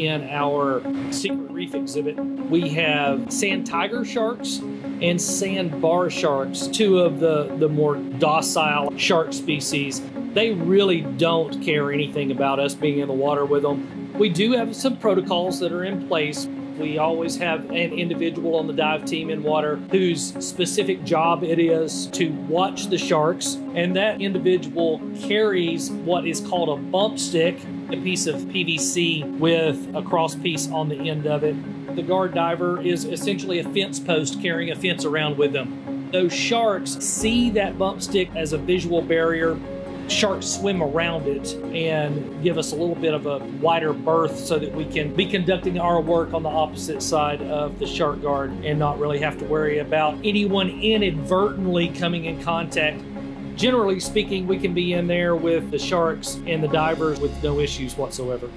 In our secret reef exhibit, we have sand tiger sharks and sandbar sharks, two of the, the more docile shark species. They really don't care anything about us being in the water with them. We do have some protocols that are in place we always have an individual on the dive team in water whose specific job it is to watch the sharks, and that individual carries what is called a bump stick, a piece of PVC with a cross piece on the end of it. The guard diver is essentially a fence post carrying a fence around with them. Those sharks see that bump stick as a visual barrier sharks swim around it and give us a little bit of a wider berth so that we can be conducting our work on the opposite side of the shark guard and not really have to worry about anyone inadvertently coming in contact. Generally speaking, we can be in there with the sharks and the divers with no issues whatsoever.